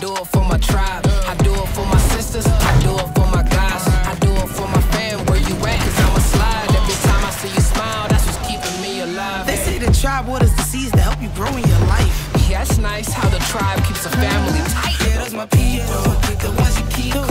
do it for my tribe. I do it for my sisters. I do it for my guys. I do it for my fam. Where you at? Cause I'ma slide. Every time I see you smile, that's what's keeping me alive. They say the tribe waters the seeds to help you grow in your life. Yeah, that's nice how the tribe keeps a family mm-hmm. tight. Yeah, that's my people. The ones you keep.